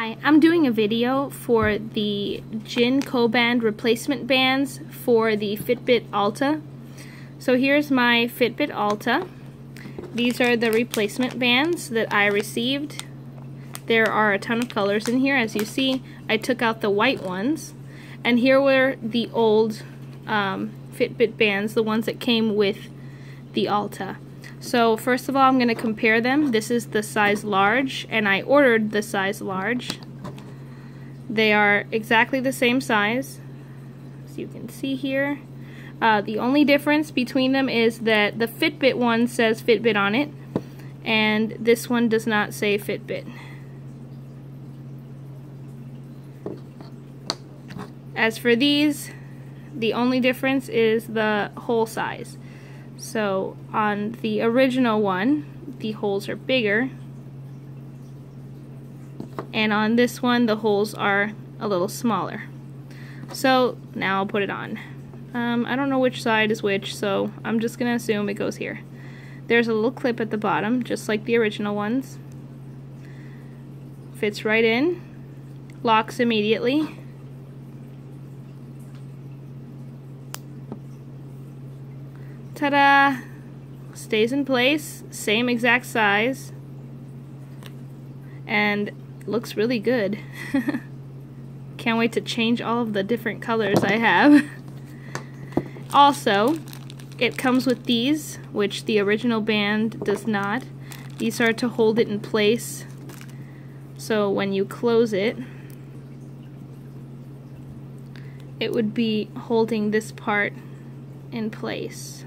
Hi, I'm doing a video for the GinCoband replacement bands for the Fitbit Alta. So here's my Fitbit Alta. These are the replacement bands that I received. There are a ton of colors in here. As you see, I took out the white ones. And here were the old um, Fitbit bands, the ones that came with the Alta. So first of all, I'm going to compare them. This is the size large, and I ordered the size large. They are exactly the same size, as you can see here. Uh, the only difference between them is that the Fitbit one says Fitbit on it, and this one does not say Fitbit. As for these, the only difference is the hole size. So on the original one, the holes are bigger. And on this one, the holes are a little smaller. So now I'll put it on. Um, I don't know which side is which, so I'm just going to assume it goes here. There's a little clip at the bottom, just like the original ones. Fits right in, locks immediately, Ta-da! Stays in place, same exact size, and looks really good. Can't wait to change all of the different colors I have. also, it comes with these, which the original band does not. These are to hold it in place, so when you close it, it would be holding this part in place.